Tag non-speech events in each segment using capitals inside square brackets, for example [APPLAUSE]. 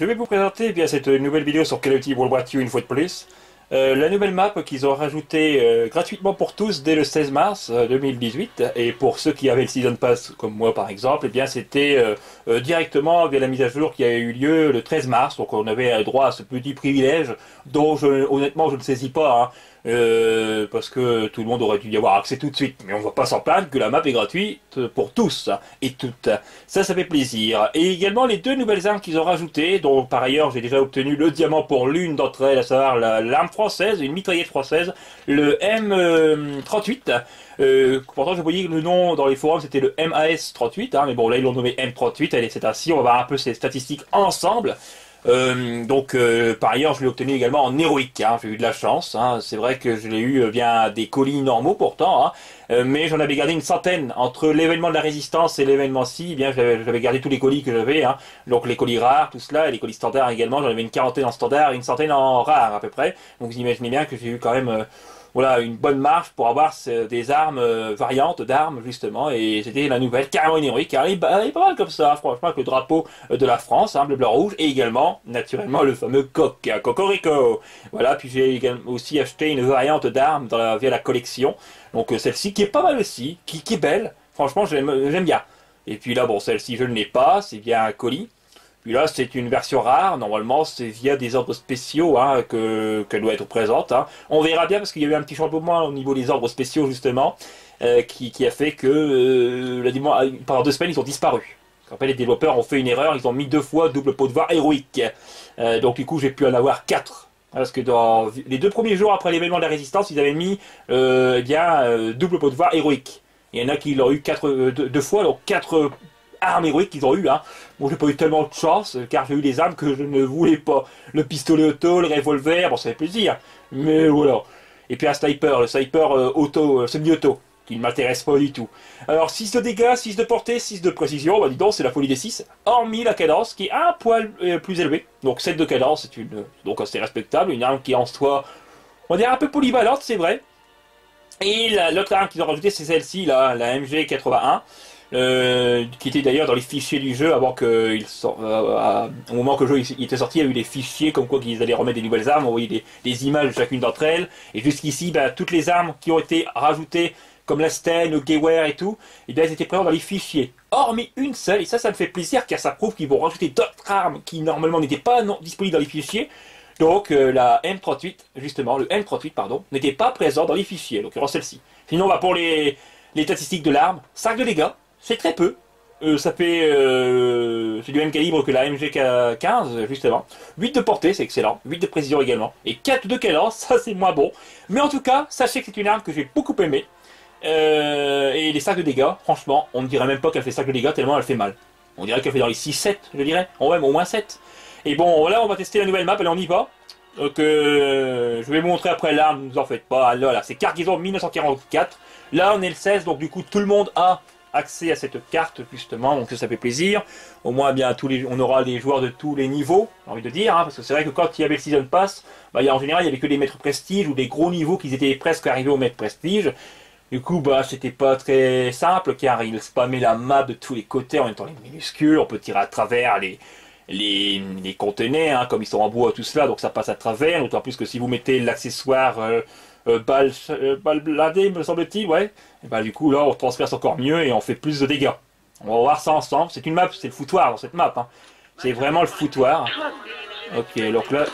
Je vais vous présenter eh bien cette nouvelle vidéo sur Call of Duty World War II une fois de plus. Euh, la nouvelle map qu'ils ont rajoutée euh, gratuitement pour tous dès le 16 mars 2018 euh, et pour ceux qui avaient le Season Pass comme moi par exemple, eh bien c'était directement via la mise à jour qui a eu lieu le 13 mars donc on avait droit à ce petit privilège dont je, honnêtement je ne saisis pas. Hein. Euh, parce que tout le monde aurait dû y avoir accès tout de suite. Mais on va pas s'en plaindre que la map est gratuite pour tous et toutes. Ça, ça fait plaisir. Et également les deux nouvelles armes qu'ils ont rajoutées, dont par ailleurs j'ai déjà obtenu le diamant pour l'une d'entre elles, à savoir l'arme française, une mitraillette française, le M38. Euh, pourtant, je voyais que le nom dans les forums c'était le MAS38, hein, mais bon là ils l'ont nommé M38. Allez, c'est ainsi. On va voir un peu ces statistiques ensemble. Euh, donc euh, par ailleurs je l'ai obtenu également en héroïque, hein, j'ai eu de la chance, hein. c'est vrai que je l'ai eu via des colis normaux pourtant, hein. euh, mais j'en avais gardé une centaine entre l'événement de la résistance et l'événement-ci, eh bien j'avais gardé tous les colis que j'avais, hein. donc les colis rares, tout cela, et les colis standards également, j'en avais une quarantaine en standard et une centaine en rare à peu près, donc vous imaginez bien que j'ai eu quand même voilà, une bonne marche pour avoir des armes euh, variantes d'armes justement. Et c'était la nouvelle carrément héroïque elle est, pas mal comme ça. Franchement avec le drapeau euh, de la France hein, bleu blanc rouge et également naturellement le fameux coq hein, cocorico. Voilà puis j'ai aussi acheté une variante d'armes via la collection. Donc euh, celle-ci qui est pas mal aussi qui, qui est belle. Franchement j'aime bien. Et puis là bon celle-ci je ne l'ai pas c'est bien un colis puis là, c'est une version rare. Normalement, c'est via des ordres spéciaux hein, que qu'elle doit être présente. Hein. On verra bien parce qu'il y a eu un petit changement au niveau des ordres spéciaux justement, euh, qui, qui, a fait que euh, pendant deux semaines, ils ont disparu. Après, les développeurs ont fait une erreur. Ils ont mis deux fois double pot de voix héroïque. Euh, donc du coup, j'ai pu en avoir quatre. Parce que dans les deux premiers jours après l'événement de la résistance, ils avaient mis eh bien double pot de voix héroïque. Il y en a qui l'ont eu quatre, deux, deux fois, donc quatre armes héroïques qu'ils ont eu. Hein. Bon, j'ai pas eu tellement de chance, car j'ai eu des armes que je ne voulais pas. Le pistolet auto, le revolver, bon, ça fait plaisir. Mais voilà. Et puis un sniper, le sniper euh, auto, euh, semi-auto, qui ne m'intéresse pas du tout. Alors, 6 de dégâts, 6 de portée, 6 de précision, bah dis donc, c'est la folie des 6. Hormis la cadence, qui est un poil euh, plus élevée. Donc 7 de cadence, c'est une, donc assez respectable. Une arme qui est en soi, on dirait un peu polyvalente, c'est vrai. Et l'autre arme qu'ils ont rajouté, c'est celle-ci, là, la MG81. Euh, qui était d'ailleurs dans les fichiers du jeu avant que il euh, au moment que le jeu était sorti, il y a eu des fichiers comme quoi qu'ils allaient remettre des nouvelles armes, on voyait des, images de chacune d'entre elles, et jusqu'ici, ben, toutes les armes qui ont été rajoutées, comme la Sten, le Gewehr et tout, eh bien, elles étaient présentes dans les fichiers. Hormis une seule, et ça, ça me fait plaisir, car ça prouve qu'ils vont rajouter d'autres armes qui normalement n'étaient pas disponibles dans les fichiers, donc euh, la M38, justement, le M38, pardon, n'était pas présent dans les fichiers, donc celle-ci. Sinon, va pour les, les statistiques de l'arme, 5 de dégâts, c'est très peu. Euh, ça fait euh, c'est du même calibre que la MGK15 justement. 8 de portée, c'est excellent. 8 de précision également. Et 4 de cadence, [LAUGHS] ça c'est moins bon. Mais en tout cas, sachez que c'est une arme que j'ai beaucoup aimée. Euh, et les sacs de dégâts, franchement, on ne dirait même pas qu'elle fait 5 de dégâts tellement elle fait mal. On dirait qu'elle fait dans les 6-7, je dirais. Ou même au moins 7. Et bon, voilà, on va tester la nouvelle map, allez on y va. Donc je vais vous montrer après l'arme, ne vous en faites pas. Là, là c'est Cargaison 1944. Là on est le 16, donc du coup tout le monde a accès à cette carte justement, donc ça fait plaisir. Au moins, bien, tous les, on aura des joueurs de tous les niveaux, j'ai envie de dire, hein, parce que c'est vrai que quand il y avait le Season Pass, bah, en général, il n'y avait que des maîtres prestige ou des gros niveaux qui étaient presque arrivés au maître prestige. Du coup, bah, c'était pas très simple, car il spammait la map de tous les côtés en étant les minuscules, on peut tirer à travers les, les, les conteneurs, hein, comme ils sont en bois, tout cela, donc ça passe à travers, d'autant plus que si vous mettez l'accessoire euh, euh, balle, euh, me semble-t-il, ouais. Et bah du coup là on transperce encore mieux et on fait plus de dégâts. On va voir ça ensemble. C'est une map, c'est le foutoir dans cette map. Hein. C'est vraiment le foutoir. Ok, donc là...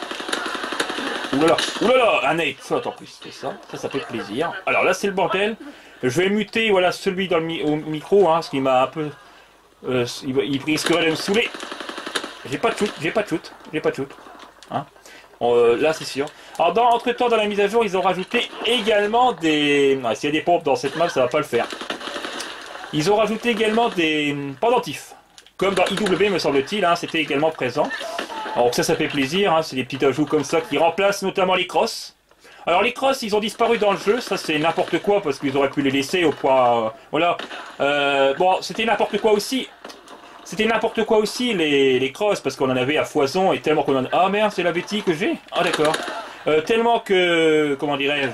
Oulala, oulala, un shot en plus, c'est ça. Ça, ça fait plaisir. Alors là c'est le bordel. Je vais muter voilà celui dans le au micro, hein, ce qui m'a un peu... Euh, il, risquerait de me saouler. J'ai pas de shoot, j'ai pas de shoot, j'ai pas de shoot. Hein. Euh, là, c'est sûr. Alors, dans, entre temps, dans la mise à jour, ils ont rajouté également des. Ah, S'il y a des pompes dans cette map, ça va pas le faire. Ils ont rajouté également des pendentifs. Comme dans IW, me semble-t-il, hein, c'était également présent. Alors, ça, ça fait plaisir. Hein, c'est des petits ajouts comme ça qui remplacent notamment les crosses. Alors les crosses, ils ont disparu dans le jeu, ça c'est n'importe quoi parce qu'ils auraient pu les laisser au point... Euh, voilà. Euh, bon, c'était n'importe quoi aussi. C'était n'importe quoi aussi, les, les crosses, parce qu'on en avait à foison, et tellement qu'on en a... Ah merde, c'est la bêtise que j'ai Ah d'accord. Euh, tellement que... Comment dirais-je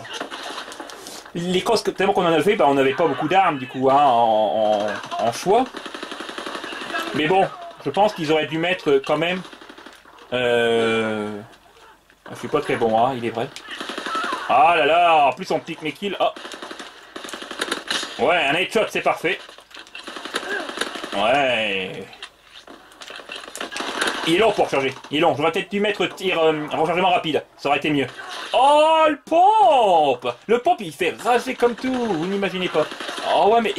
Les tellement qu'on en avait, bah, on n'avait pas beaucoup d'armes, du coup, hein, en, choix. Mais bon, je pense qu'ils auraient dû mettre quand même Euh... Je suis pas très bon, hein, il est vrai. Ah là là, en plus on pique mes kills. Oh. Ouais, un headshot, c'est parfait. Ouais. Il est long pour charger. Il est long. J'aurais peut-être dû mettre tir euh, rechargement rapide. Ça aurait été mieux. Oh, le pompe Le pompe, il fait rager comme tout. Vous n'imaginez pas. Oh ouais, mais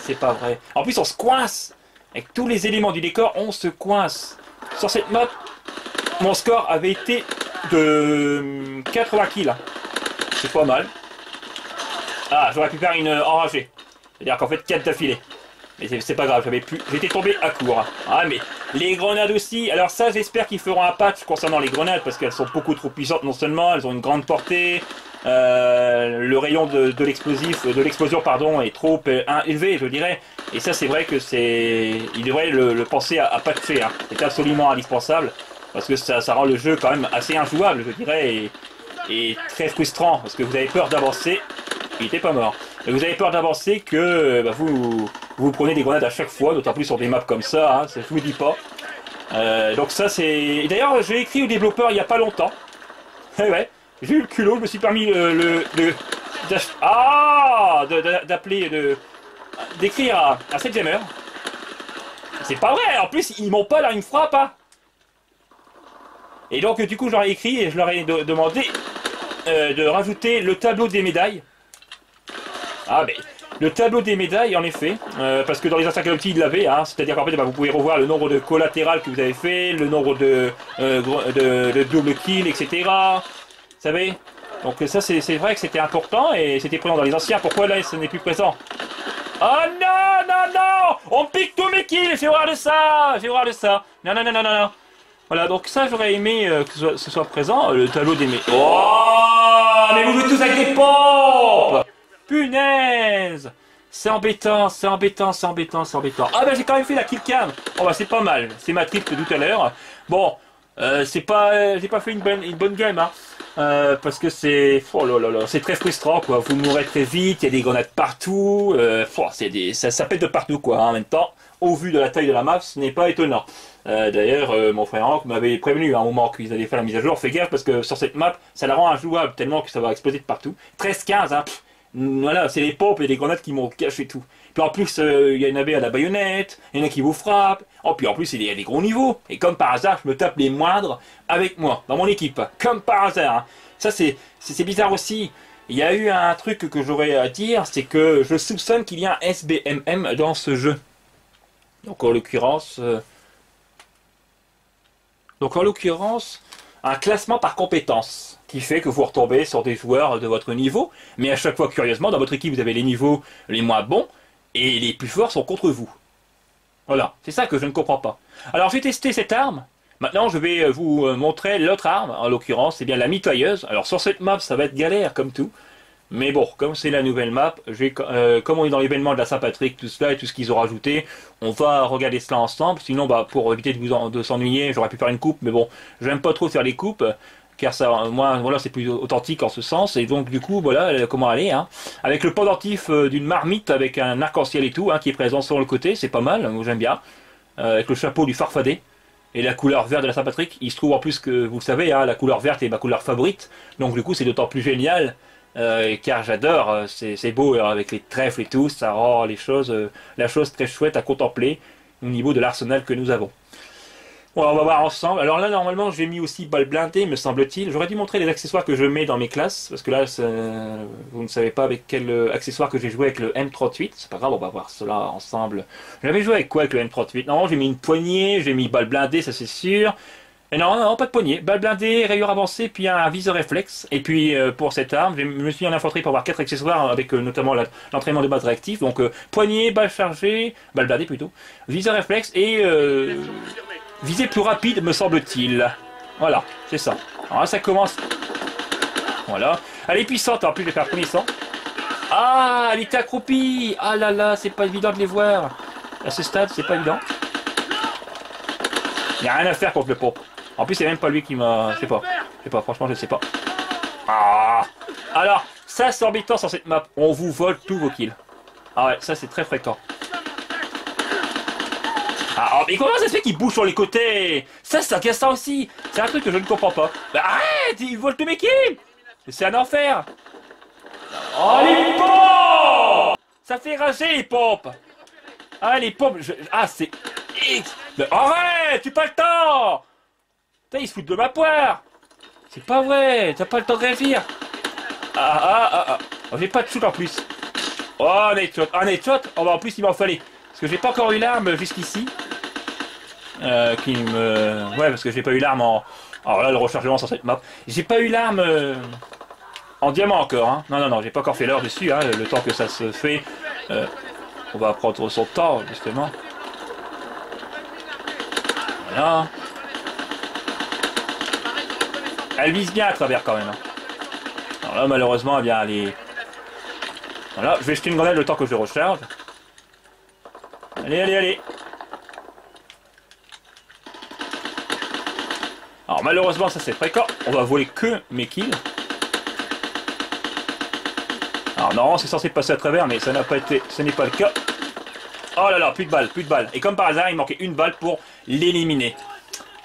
c'est pas vrai. En plus, on se coince. Avec tous les éléments du décor, on se coince. Sur cette map, mon score avait été de 80 kills. C'est pas mal. Ah, j'aurais pu faire une enragée. C'est-à-dire qu'en fait, 4 d'affilée. Mais c'est pas grave, j'avais plus. J'étais tombé à court. Ah, mais les grenades aussi. Alors, ça, j'espère qu'ils feront un patch concernant les grenades parce qu'elles sont beaucoup trop puissantes, non seulement, elles ont une grande portée. Euh, le rayon de, l'explosif, de l'explosion, pardon, est trop euh, élevé, je dirais. Et ça, c'est vrai que c'est. Il devrait le, penser à, patcher. Hein. C'est absolument indispensable parce que ça, rend le jeu quand même assez injouable, je dirais, et, et très frustrant parce que vous avez peur d'avancer. Il n'était pas mort. Vous avez peur d'avancer que bah, vous, vous prenez des grenades à chaque fois, d'autant plus sur des maps comme ça, hein, ça je vous dis pas. Euh, donc ça c'est... D'ailleurs j'ai écrit au développeur il n'y a pas longtemps. [LAUGHS] Ouais, j'ai eu le culot, je me suis permis le... le, ah D'appeler, de... d'écrire à, à cette gamer. C'est pas vrai, en plus ils m'ont pas là une frappe. Hein. Et donc du coup j'aurais écrit et je leur ai demandé euh, de rajouter le tableau des médailles. Ah, mais le tableau des médailles, en effet, euh, parce que dans les Duty, il l'avait, hein, c'est-à-dire qu'en fait, bah, vous pouvez revoir le nombre de collatérales que vous avez fait, le nombre de, euh, de, double kills, etc. Vous savez Donc ça, c'est vrai que c'était important et c'était présent dans les anciens. Pourquoi là, ce n'est plus présent? Oh non, non, non On pique tous mes kills J'ai horreur de ça J'ai horreur de ça Non, non, non, non, non, Voilà, donc ça, j'aurais aimé euh, que ce soit, présent, le tableau des médailles. Oh Mais vous jouez tous avec des pompes Punaise C'est embêtant, c'est embêtant, c'est embêtant, c'est embêtant. Ah ben j'ai quand même fait la kill cam Oh bah c'est pas mal, c'est ma trip de tout à l'heure. Bon, euh, c'est pas, euh, j'ai pas fait une bonne, une bonne game, hein. Euh, parce que c'est, oh là là là, c'est très frustrant quoi. Vous mourrez très vite, il y a des grenades partout, euh, oh, c'est des, ça, ça pète de partout quoi. Hein, en même temps, au vu de la taille de la map, ce n'est pas étonnant. Euh, D'ailleurs, mon frère Hank m'avait prévenu à un moment qu'ils allaient faire la mise à jour. Fais gaffe parce que sur cette map, ça la rend injouable tellement que ça va exploser de partout. 13-15, hein. Voilà, c'est les pompes et les grenades qui m'ont caché tout. Puis en plus, euh, il y en avait à la baïonnette, il y en a qui vous frappent. Oh, puis en plus, il y a des gros niveaux. Et comme par hasard, je me tape les moindres avec moi, dans mon équipe. Comme par hasard. Hein. Ça, c'est bizarre aussi. Il y a eu un truc que j'aurais à dire, c'est que je soupçonne qu'il y a un SBMM dans ce jeu. Donc en l'occurrence... Euh, donc en l'occurrence, un classement par compétence qui fait que vous retombez sur des joueurs de votre niveau, mais à chaque fois, curieusement, dans votre équipe, vous avez les niveaux les moins bons, et les plus forts sont contre vous. Voilà, c'est ça que je ne comprends pas. Alors j'ai testé cette arme, maintenant je vais vous euh, montrer l'autre arme, en l'occurrence, c'est bien la mitrailleuse. Alors sur cette map, ça va être galère comme tout, mais bon, comme c'est la nouvelle map, euh, comme on est dans l'événement de la Saint-Patrick, tout cela et tout ce qu'ils ont rajouté, on va regarder cela ensemble. Sinon, bah, pour éviter de vous de s'ennuyer, j'aurais pu faire une coupe, mais bon, j'aime pas trop faire les coupes car ça, moi, voilà, c'est plus authentique en ce sens. Et donc, du coup, voilà comment aller. Hein. Avec le pendentif euh, d'une marmite avec un arc-en-ciel et tout, hein, qui est présent sur le côté, c'est pas mal, j'aime bien. Euh, avec le chapeau du farfadet et la couleur verte de la Saint-Patrick. Il se trouve en plus que, vous le savez, hein, la couleur verte est ma couleur favorite. Donc, du coup, c'est d'autant plus génial. Euh, car j'adore, c'est beau avec les trèfles et tout, ça rend les choses, la chose très chouette à contempler au niveau de l'arsenal que nous avons on va voir ensemble. Alors là, normalement, j'ai mis aussi balle blindée, me semble-t-il. J'aurais dû montrer les accessoires que je mets dans mes classes, parce que là, vous ne savez pas avec quel euh, accessoire que j'ai joué avec le M38. C'est pas grave, on va voir cela ensemble. J'avais joué avec quoi avec le M38 Non, j'ai mis une poignée, j'ai mis balle blindée, ça c'est sûr. Et non, non, pas de poignée. Balle blindée, rayure avancée, puis un viseur réflexe. Et puis euh, pour cette arme, je me suis en infanterie pour avoir quatre accessoires avec euh, notamment l'entraînement de base réactif. Donc poignée, balle chargée, balle blindée plutôt, viseur réflexe et Visée plus rapide, me semble-t-il. Voilà, c'est ça. Alors là, ça commence. Voilà. Elle est puissante, en plus, je vais faire premier sang. Ah, elle était accroupie Ah là là, c'est pas évident de les voir. À ce stade, c'est pas évident. Il n'y a rien à faire contre le pompe. En plus, c'est même pas lui qui m'a... Je sais pas. Je sais pas, franchement, je sais pas. Ah Alors, ça, c'est embêtant sur cette map. On vous vole tous vos kills. Ah ouais, ça, c'est très fréquent. Ah, Oh, mais comment ça se fait qu'il bouge sur les côtés? Ça, un casse aussi. C'est un truc que je ne comprends pas. Bah, arrête Il vole tous mes kills C'est un enfer. Oh, les pompes! Ça fait rager, les pompes. Ah, les pompes... Ah, c'est... Mais arrête Tu pas le temps. Putain, il se fout de ma poire. C'est pas vrai T'as pas le temps de réagir. Ah, ah, ah, ah. Oh, J'ai pas de shoot en plus. Oh, un headshot Un headshot Oh, bah en plus, il m'en fallait. Parce que j'ai pas encore eu l'arme jusqu'ici. Euh, qui me... Ouais, parce que j'ai pas eu l'arme en... Alors là, le rechargement sur cette map. J'ai pas eu l'arme euh, en diamant encore. Hein. Non, non, non, j'ai pas encore fait l'heure dessus. Hein, le temps que ça se fait. Euh, on va prendre son temps, justement. Voilà. Elle vise bien à travers quand même. Hein. Alors là, malheureusement, elle vient aller... Voilà, je vais jeter une grenade le temps que je recharge. Allez, allez, allez. Alors malheureusement ça c'est fréquent, on va voler que mes kills. Alors normalement c'est censé passer à travers mais ça n'a pas été, ce n'est pas le cas. Oh là là, plus de balles, plus de balles. Et comme par hasard il manquait une balle pour l'éliminer.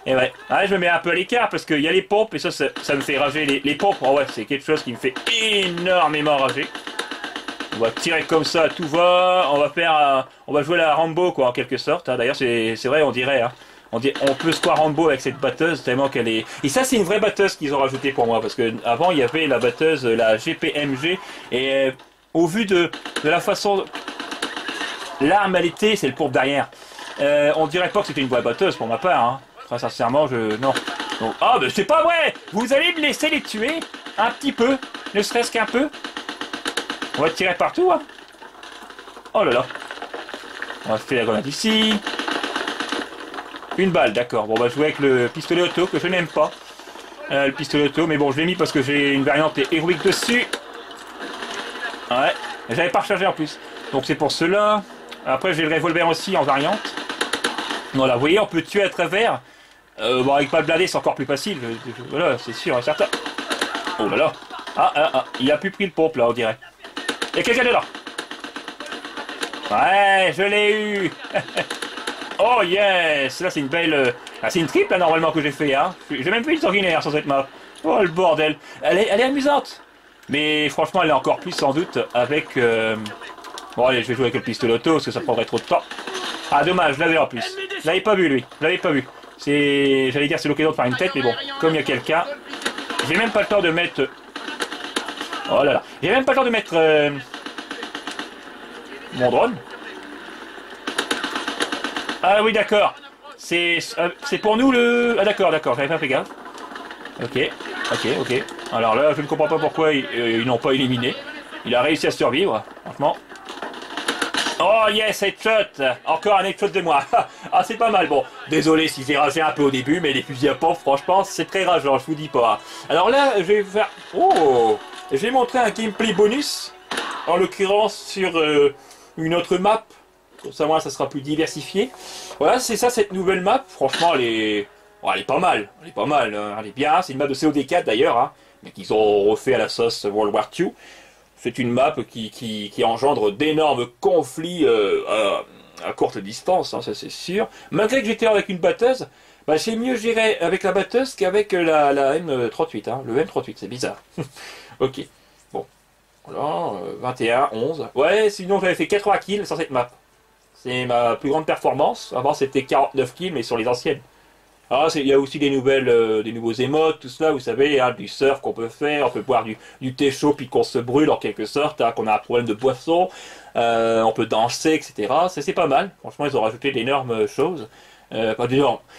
Et ouais, je me mets un peu à l'écart parce qu'il y a les pompes et ça, ça, me fait rager. Les, pompes, oh ouais, c'est quelque chose qui me fait énormément rager. On va tirer comme ça, tout va. On va faire, on va jouer la Rambo quoi en quelque sorte. Hein. D'ailleurs c'est vrai, on dirait. Hein. On, peut se croire Rambo avec cette batteuse tellement qu'elle est. Et ça c'est une vraie batteuse qu'ils ont rajouté pour moi parce que avant il y avait la batteuse, la GPMG et euh, au vu de, de la façon l'arme elle était, c'est le pourbe derrière. Euh, on dirait pas que c'était une vraie batteuse pour ma part. Hein. Très sincèrement, je non. Ah, mais c'est pas vrai Vous allez me laisser les tuer Un petit peu Ne serait-ce qu'un peu? On va tirer partout, hein. Oh là là. On va faire la grenade ici. Une balle, d'accord. Bon, on va jouer avec le pistolet auto, que je n'aime pas. Euh, le pistolet auto, mais bon, je l'ai mis parce que j'ai une variante héroïque dessus. Ouais. J'avais pas rechargé en plus. Donc c'est pour cela. Après, j'ai le revolver aussi en variante. Voilà, vous voyez, on peut tuer à travers. Euh, bon, avec pas de blindé, c'est encore plus facile. Voilà, c'est sûr certain. Oh là là. Ah, ah, ah. Il a plus pris le pompe, là, on dirait. Il y a quelqu'un dedans. Ouais, je l'ai eu. [LAUGHS] oh yes, là c'est une belle... Ah, c'est une triple normalement que j'ai fait. Hein. J'ai même fait une sanguinaire sur cette map. Oh le bordel. Elle est, elle est amusante. Mais franchement elle est encore plus sans doute avec... Euh, bon allez, je vais jouer avec le pistolet auto parce que ça prendrait trop de temps. Ah dommage, je l'avais en plus. Je l'avais pas vu lui, je l'avais pas vu. C'est... J'allais dire c'est l'occasion de faire une tête, mais bon, comme il y a quelqu'un... J'ai même pas le temps de mettre Oh là là. J'ai même pas le temps de mettre euh, mon drone. Ah oui, d'accord. C'est euh, pour nous le... Ah d'accord, d'accord, j'avais pas fait gaffe. Ok, ok, ok. Alors là, je ne comprends pas pourquoi ils, euh, n'ont pas éliminé. Il a réussi à survivre, franchement. Oh yes, headshot Encore un headshot de moi [LAUGHS] Ah, c'est pas mal, bon. Désolé si j'ai ragé un peu au début, mais les fusils à pompe, franchement, c'est très rageant, je vous dis pas. Alors là, je vais faire... Oh je vais montrer un gameplay bonus, en l'occurrence sur euh, une autre map. Ça, moi, ça sera plus diversifié. Voilà, c'est ça, cette nouvelle map. Franchement, elle est, elle est pas mal. Elle est pas mal. Hein. Elle est bien. C'est une map de COD4 d'ailleurs, hein, mais qu'ils ont refait à la sauce World War II. C'est une map qui, qui, engendre d'énormes conflits euh, à, courte distance, hein, ça c'est sûr. Malgré que j'étais avec une batteuse, bah, j'ai mieux géré avec la batteuse qu'avec la, la M38. Hein. Le M38, c'est bizarre. [LAUGHS] Ok. Bon. Voilà, 21, euh, 11. Ouais, sinon j'avais fait 80 kills sur cette map. C'est ma plus grande performance. Avant c'était 49 kills, mais sur les anciennes. Ah, il y a aussi des nouvelles, euh, des nouveaux émotes, tout cela, vous savez, hein, du surf qu'on peut faire, on peut boire du, du thé chaud puis qu'on se brûle en quelque sorte, hein, qu'on a un problème de boisson, euh, on peut danser, etc. C'est pas mal. Franchement, ils ont rajouté d'énormes choses. Euh,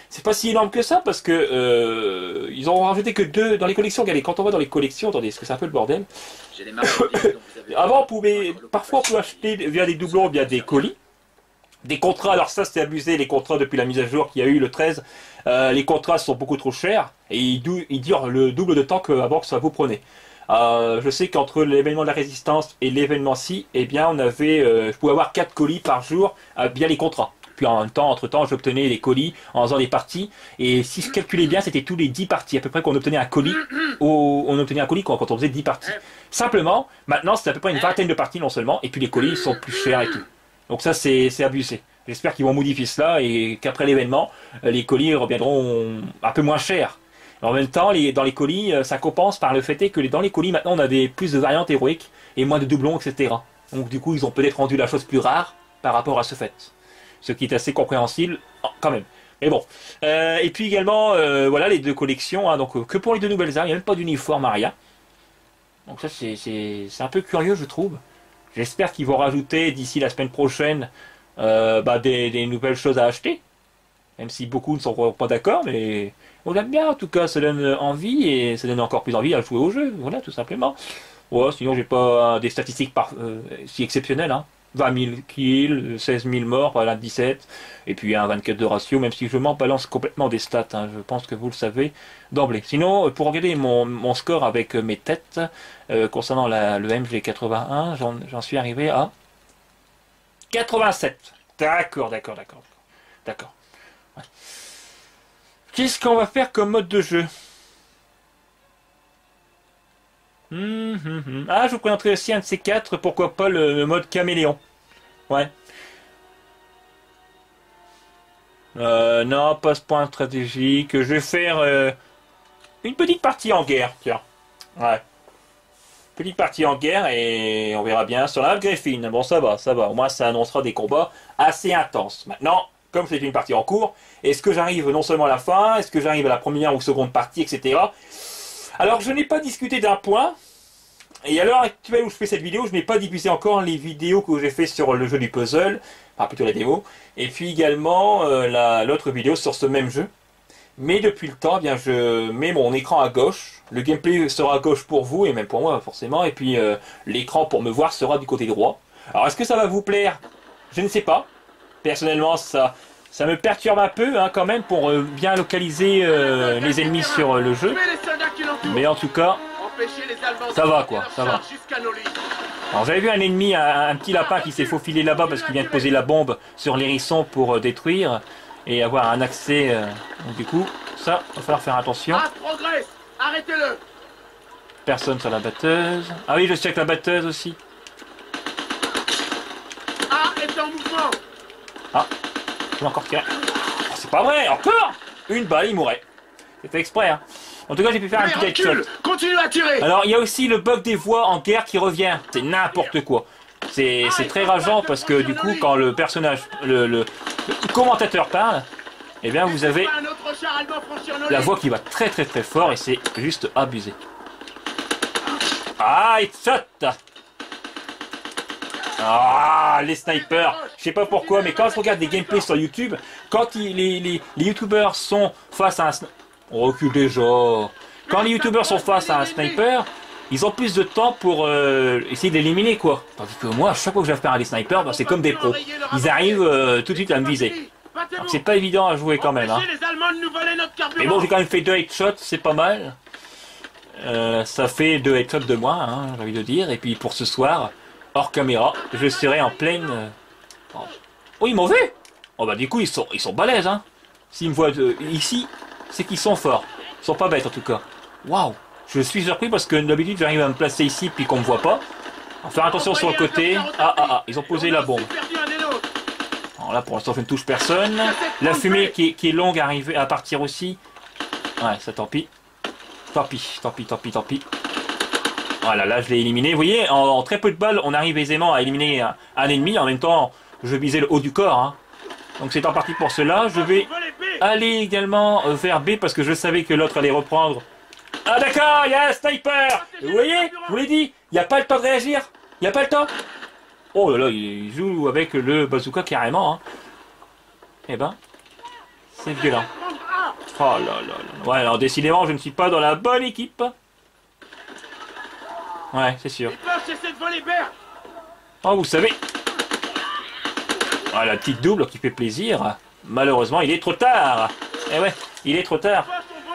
c'est pas si énorme que ça parce que euh, ils ont rajouté que deux dans les collections. Regardez, quand on va dans les collections, attendez, est-ce que c'est un peu le bordel [COUGHS] Avant, on pouvait, parfois, on pouvait acheter via des doublons, via des colis. Des contrats, alors ça c'était abusé, les contrats depuis la mise à jour qu'il y a eu le 13, euh, les contrats sont beaucoup trop chers et ils, durent le double de temps qu'avant que ça vous prenait. je sais qu'entre l'événement de la résistance et l'événement-ci, eh bien on avait, je pouvais avoir 4 colis par jour via les contrats. Puis en même temps, entre-temps, j'obtenais les colis en faisant des parties. Et si je calculais bien, c'était tous les 10 parties à peu près qu'on obtenait un colis. on obtenait un colis quand, on faisait 10 parties. Simplement, maintenant, c'est à peu près une vingtaine de parties non seulement. Et puis les colis sont plus chers et tout. Donc ça, c'est abusé. J'espère qu'ils vont modifier cela et qu'après l'événement, les colis reviendront un peu moins chers. En même temps, dans les colis, ça compense par le fait que dans les colis, maintenant, on avait plus de variantes héroïques et moins de doublons, etc. Donc du coup, ils ont peut-être rendu la chose plus rare par rapport à ce fait. Ce qui est assez compréhensible quand même. Mais bon. Euh, et puis également, euh, voilà les deux collections. Hein, donc que pour les deux nouvelles armes, il n'y a même pas d'uniforme rien. Donc ça, c'est un peu curieux, je trouve. J'espère qu'ils vont rajouter d'ici la semaine prochaine euh, bah, des, nouvelles choses à acheter. Même si beaucoup ne sont pas d'accord, mais on aime bien. En tout cas, ça donne envie et ça donne encore plus envie à jouer au jeu. Voilà, tout simplement. Ouais, sinon, j'ai pas des statistiques si exceptionnelles. Hein. 20 000 kills, 16 000 morts, voilà 17, et puis un 24 de ratio, même si je m'en balance complètement des stats, hein, je pense que vous le savez d'emblée. Sinon, pour regarder mon, score avec mes têtes, euh, concernant la, le MG81, j'en suis arrivé à 87. D'accord, d'accord, d'accord. D'accord. Qu'est-ce qu'on va faire comme mode de jeu? Hum, hum, hum. Ah, je vous présenterai aussi un de ces quatre, pourquoi pas le, mode caméléon. Ouais. Euh, non, pas ce point stratégique. Je vais faire euh, une petite partie en guerre, tiens. Ouais. Petite partie en guerre et on verra bien sur la Griffin. Bon, ça va, ça va. Au moins, ça annoncera des combats assez intenses. Maintenant, comme c'est une partie en cours, est-ce que j'arrive non seulement à la fin, est-ce que j'arrive à la première ou seconde partie, etc. Alors, je n'ai pas discuté d'un point. Et à l'heure actuelle où je fais cette vidéo, je n'ai pas diffusé encore les vidéos que j'ai fait sur le jeu du puzzle, enfin plutôt la démo, et puis également euh, l'autre vidéo sur ce même jeu. Mais depuis le temps, eh je mets mon écran à gauche. Le gameplay sera à gauche pour vous et même pour moi forcément. Et puis euh, l'écran pour me voir sera du côté droit. Alors est-ce que ça va vous plaire? Je ne sais pas. Personnellement, ça, me perturbe un peu hein, quand même pour euh, bien localiser les ennemis sur le jeu. Mais en tout cas, ça va quoi, ça va. Alors j'avais vu un ennemi, un, petit lapin qui s'est faufilé là-bas parce qu'il vient de poser la bombe sur l'hérisson pour détruire et avoir un accès. donc du coup, ça, va falloir faire attention. Arrêtez-le Personne sur la batteuse. Ah oui, je check la batteuse aussi. Ah, est en mouvement Ah encore tirer. Oh, c'est pas vrai, encore Une balle, il mourrait. C'est fait exprès, hein. En tout cas, j'ai pu faire un petit headshot. Continue à tirer Alors, il y a aussi le bug des voix en guerre qui revient. C'est n'importe quoi. C'est très rageant parce que du coup, quand le personnage, le, commentateur parle, eh bien, vous avez la voix qui va très très très fort et c'est juste abusé. Ah, headshot ah, les snipers Je sais pas pourquoi, mais quand je regarde des gameplays sur YouTube, quand les, les, youtubeurs sont face à un. On recule déjà Quand les youtubeurs sont face à un sniper, ils ont plus de temps pour euh, essayer d'éliminer quoi. Tandis que moi, à chaque fois que j'affaire à des snipers, ben, c'est comme des pros. Ils arrivent euh, tout de suite à me viser. Donc c'est pas évident à jouer quand même. Hein. Mais bon, j'ai quand même fait deux headshots, c'est pas mal. Euh, ça fait deux headshots de moins, hein, j'ai envie de dire. Et puis pour ce soir, hors caméra, je serai en pleine... Euh, oh, ils m'ont vu Oh bah du coup, ils sont, ils sont balèzes, hein S'ils me voient ici, c'est qu'ils sont forts. Ils sont pas bêtes, en tout cas. Waouh Je suis surpris parce que d'habitude, j'arrive à me placer ici, puis qu'on me voit pas. faire attention sur le côté. Ah, ah, ah, ils ont posé la bombe. Alors là, pour l'instant, je ne touche personne. La fumée qui est, longue arrive à partir aussi. Ouais, ça tant pis. Tant pis, tant pis, tant pis, tant pis. Voilà, là je l'ai éliminé. Vous voyez, en, très peu de balles, on arrive aisément à éliminer un, ennemi. En même temps, je visais le haut du corps. Hein. Donc c'est en partie pour cela. Je vais aller également euh, vers B parce que je savais que l'autre allait reprendre. Ah d'accord, il y a un sniper Vous voyez Je vous l'ai dit, il n'y a pas le temps de réagir. Il n'y a pas le temps. Oh là là, il joue avec le bazooka carrément. Hein. Eh ben, c'est violent. Oh là là là. Ouais, alors décidément, je ne suis pas dans la bonne équipe. Ouais, c'est sûr. Oh, vous savez. Ah, la petite double qui fait plaisir. Malheureusement, il est trop tard. Eh ouais, il est trop tard.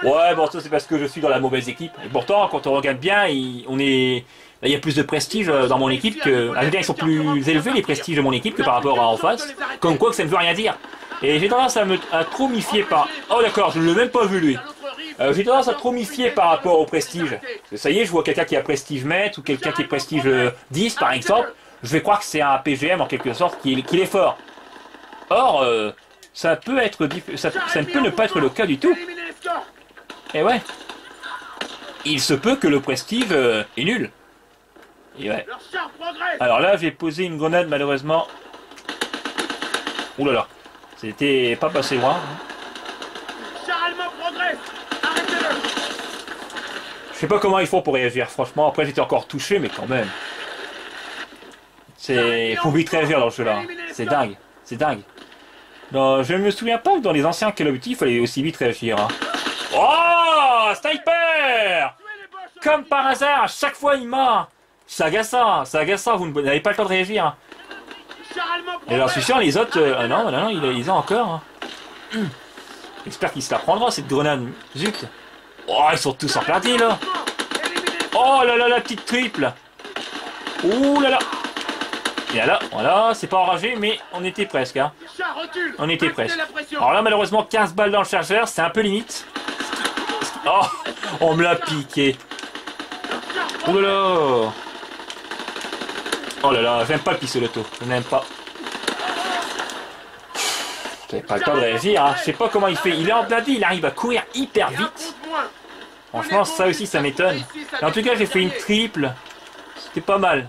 Ouais, bon, ça c'est parce que je suis dans la mauvaise équipe. Et pourtant, quand on regarde bien, on est... il y a plus de prestige euh, dans mon équipe que... Ah, ils sont plus élevés, les prestiges de mon équipe, que par rapport à en face. Comme quoi que ça ne veut rien dire. Et j'ai tendance à me à trop m'y fier par... Oh d'accord, je ne l'ai même pas vu lui. Euh, j'ai tendance à trop m'y fier par rapport au prestige. Ça y est, je vois quelqu'un qui a prestige maître ou quelqu'un qui est prestige 10 par exemple. Je vais croire que c'est un PGM en quelque sorte, qu'il est fort. Or, euh, ça peut être ça, ne peut ne pas être le cas du tout. Et ouais. Il se peut que le Prestige euh, est nul. Et ouais. Alors là, j'ai posé une grenade malheureusement. Ouh là là. C'était pas passé loin. Arrêtez-le Je sais pas comment ils font pour réagir, franchement. Après, j'étais encore touché, mais quand même. C'est. Faut vite réagir dans ce jeu-là. C'est dingue. C'est dingue. Non, je me souviens pas que dans les anciens Call of Duty, il fallait aussi vite réagir. hein. Oh Sniper Comme par hasard, à chaque fois il mord C'est agaçant, c'est agaçant, vous n'avez pas le temps de réagir. hein. Et alors, je suis sûr, les autres. euh, ah non, non, non, ils, ils ont encore. hein. [CLEARS THROAT] J'espère qu'ils se la prendront, cette grenade. Zut Oh, ils sont tous emplantés là Éliminez les Oh là là, la petite triple Ouh là là Et là, voilà, c'est pas enragé, mais on était presque. Hein. On était presque. Alors là, malheureusement, 15 balles dans le chargeur, c'est un peu limite. Oh, on me l'a piqué. Oh là Oh là là, j'aime pas le pistoletto, je n'aime pas. J'avais pas le temps de réagir, hein. je sais pas comment il fait. Il est en blindé, il arrive à courir hyper vite. Franchement, ça aussi, ça m'étonne. En tout cas, j'ai fait une triple. C'était pas mal.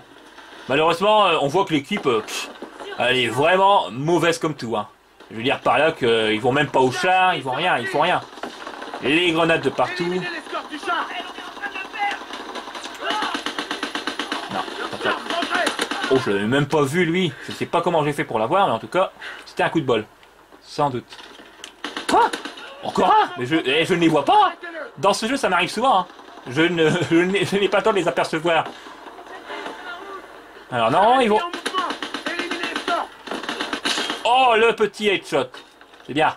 Malheureusement, euh, on voit que l'équipe, euh, elle est vraiment mauvaise comme tout. Hein. Je veux dire par là qu'ils vont même pas au char, ils vont rien, ils font rien. Les grenades de partout. Char Non, Oh, je l'avais même pas vu lui. Je sais pas comment j'ai fait pour l'avoir, mais en tout cas, c'était un coup de bol. Sans doute. Quoi? Encore un? Mais je, eh, je ne les vois pas. Arrêtez-le Dans ce jeu, ça m'arrive souvent. hein. Je ne, [LAUGHS] je n'ai je n'ai pas le temps de les apercevoir. Alors non, ils vont. Oh, le petit headshot. C'est bien.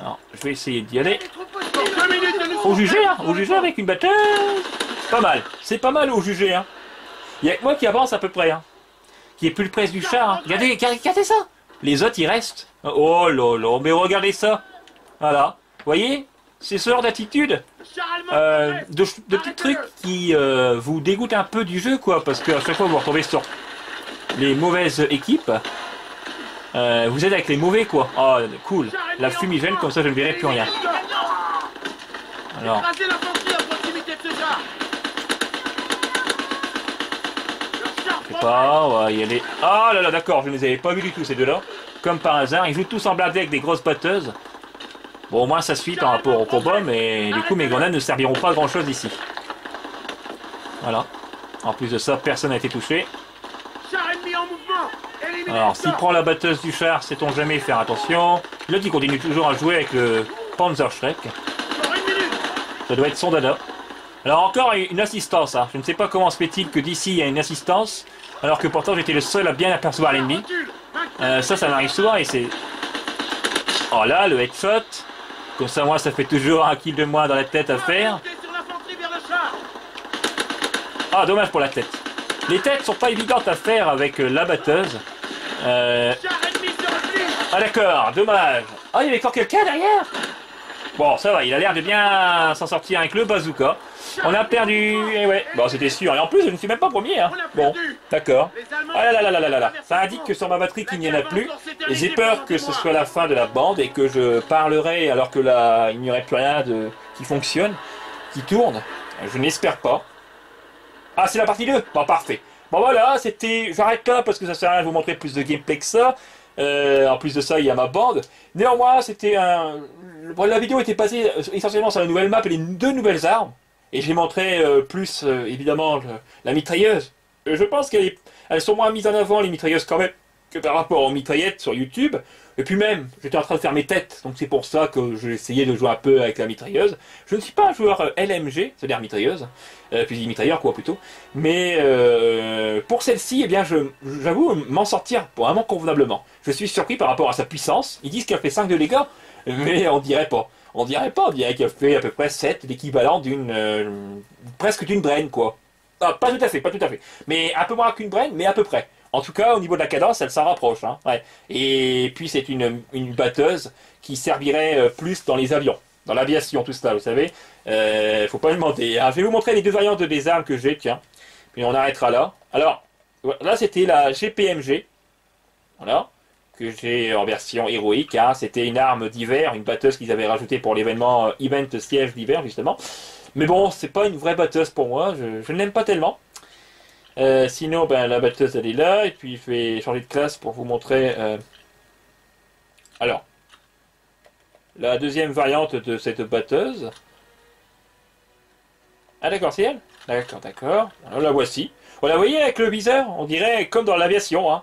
Alors, je vais essayer d'y aller. Au jugé, hein. Au jugé avec une batteuse. Pas mal. C'est pas mal au jugé, hein. Il y a que moi qui avance à peu près, hein. Qui est plus près du char. hein. Regardez, regardez, ça. Les autres, ils restent. Oh là mais regardez ça. Voilà. Vous voyez? C'est ce genre d'attitude. Euh, de petits trucs qui euh, vous dégoûtent un peu du jeu, quoi, parce qu'à chaque fois vous vous retrouvez sur les mauvaises équipes. Euh, vous êtes avec les mauvais, quoi. Oh, cool. La fumigène, comme ça je ne verrai plus rien. Alors, je sais pas, on va y aller. Ah là là, d'accord, je ne les avais pas vus du tout, ces deux-là. Comme par hasard, ils jouent tous en blindé avec des grosses batteuses. Bon, au moins ça suit par rapport au combat, mais du coup mes grenades ne serviront pas à grand chose ici. Voilà. En plus de ça, personne n'a été touché. Char ennemi en mouvement Alors, s'il prend la batteuse du char, sait-on jamais faire attention? L'autre, il continue toujours à jouer avec le Panzer Shrek. Ça doit être son dada. Alors, encore une assistance. hein. Je ne sais pas comment se fait-il que d'ici, il y a une assistance, alors que pourtant, j'étais le seul à bien apercevoir l'ennemi. Euh, ça, ça m'arrive souvent et c'est... Oh là, le headshot. Comme ça, moi, ça fait toujours un kill de moins dans la tête à faire. Ah, dommage pour la tête. Les têtes sont pas évidentes à faire avec euh, la batteuse. Euh, Ah d'accord, dommage. Ah, il y avait encore quelqu'un derrière? Bon, ça va, il a l'air de bien s'en sortir avec le bazooka. On a perdu, et ouais, bon c'était sûr. Et en plus, je ne suis même pas premier. Hein. Bon, d'accord. Ah là là là là là là là. Ça indique que sur ma batterie qu'il n'y en a plus. Et j'ai peur que ce soit la fin de la bande et que je parlerai alors que là, il n'y aurait plus rien de... qui fonctionne, qui tourne. Je n'espère pas. Ah, c'est la partie 2 Bon, parfait. Bon, voilà, c'était... J'arrête là parce que ça sert à rien de vous montrer plus de gameplay que ça. Euh, en plus de ça, il y a ma bande. Néanmoins, c'était un... la vidéo était euh, essentiellement sur la nouvelle map et les deux nouvelles armes. Et j'ai montré euh, plus, euh, évidemment, la mitrailleuse. Je pense qu'elles elles sont moins mises en avant, les mitrailleuses, quand même, que par rapport aux mitraillettes sur YouTube. Et puis même, j'étais en train de faire mes têtes, donc c'est pour ça que j'ai essayé de jouer un peu avec la mitrailleuse. Je ne suis pas un joueur euh, LMG, c'est-à-dire mitrailleuse, euh, puis mitrailleur quoi plutôt. Mais euh, pour celle-ci, eh bien, j'avoue m'en sortir vraiment convenablement. Je suis surpris par rapport à sa puissance. Ils disent qu'elle fait 5 de dégâts, mais on dirait pas. On dirait pas, on dirait qu'elle fait à peu près 7, l'équivalent d'une... euh, presque d'une brain quoi. Ah, pas tout à fait, pas tout à fait. Mais un peu moins qu'une brain, mais à peu près. En tout cas, au niveau de la cadence, elle s'en rapproche. Hein. Et puis c'est une, une batteuse qui servirait euh, plus dans les avions, dans l'aviation, tout ça, vous savez. Euh, faut pas me demander. Alors, je vais vous montrer les deux variantes des armes que j'ai, tiens. Puis on arrêtera là. Alors, là c'était la GPMG. Voilà. que j'ai en version héroïque. hein. C'était une arme d'hiver, une batteuse qu'ils avaient rajoutée pour l'événement euh, Event Siège d'hiver, justement. Mais bon, c'est pas une vraie batteuse pour moi, je, je ne l'aime pas tellement. Euh, sinon, ben, la batteuse elle est là, et puis je vais changer de classe pour vous montrer. euh, Alors, la deuxième variante de cette batteuse. Ah d'accord, c'est elle? D'accord, d'accord. Alors, la voici. Voilà, vous voyez avec le viseur, on dirait comme dans l'aviation. Hein.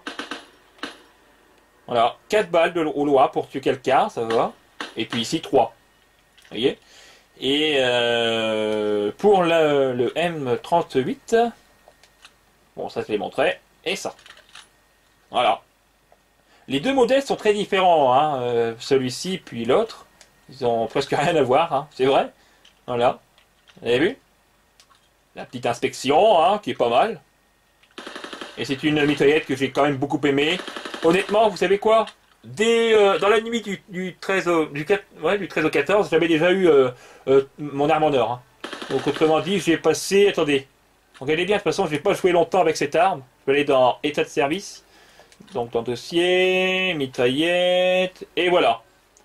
Voilà, 4 balles de, au loin pour tuer quelqu'un, ça va. Et puis ici 3. Vous voyez? Et euh, pour le, le M38, bon ça je l'ai montré, et ça. Voilà. Les deux modèles sont très différents, hein, euh, celui-ci puis l'autre. Ils ont presque [LAUGHS] rien à voir, hein, c'est vrai. Voilà. Vous avez vu? La petite inspection, hein, qui est pas mal. Et c'est une mitraillette que j'ai quand même beaucoup aimée. Honnêtement, vous savez quoi? Dès, euh, Dans la nuit du, du 13 au, du, 4 ouais, du 13 au 14, j'avais déjà eu euh, mon arme en or. hein. Donc autrement dit, j'ai passé... Attendez. Regardez bien, de toute façon, je vais pas jouer longtemps avec cette arme. Je vais aller dans état de service. Donc dans dossier, mitraillette, et voilà.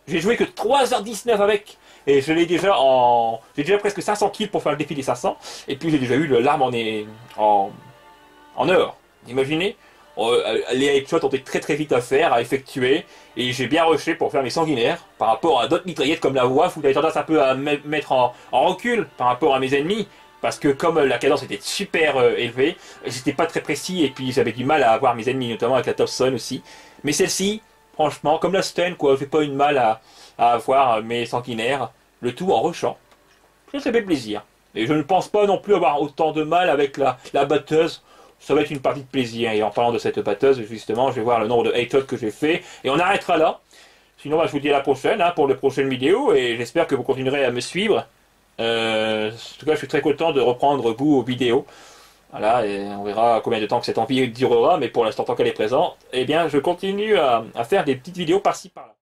J'ai joué que 3h19 avec. Et je l'ai déjà en. J'ai déjà presque 500 kills pour faire le défi des 500. Et puis j'ai déjà eu l'arme en, en, en or. Imaginez Euh, Les headshots ont été très très vite à faire, à effectuer. Et j'ai bien rushé pour faire mes sanguinaires. Par rapport à d'autres mitraillettes comme la WAF où j'avais tendance un peu à me mettre en recul par rapport à mes ennemis. Parce que comme la cadence était super euh, élevée, j'étais pas très précis et puis j'avais du mal à avoir mes ennemis, notamment avec la Thompson aussi. Mais celle-ci, franchement, comme la stun, quoi, j'ai pas eu de mal à, avoir mes sanguinaires, le tout en rushant. Ça, fait plaisir. Et je ne pense pas non plus avoir autant de mal avec la, la batteuse. Ça va être une partie de plaisir. Et en parlant de cette batteuse, justement, je vais voir le nombre de headshots que j'ai fait. Et on arrêtera là. Sinon, bah, je vous dis à la prochaine hein, pour les prochaines vidéos. Et j'espère que vous continuerez à me suivre. Euh, en tout cas, je suis très content de reprendre goût aux vidéos. Voilà, et on verra combien de temps que cette envie durera, mais pour l'instant, tant qu'elle est présente, eh bien, je continue à, à faire des petites vidéos par-ci par-là.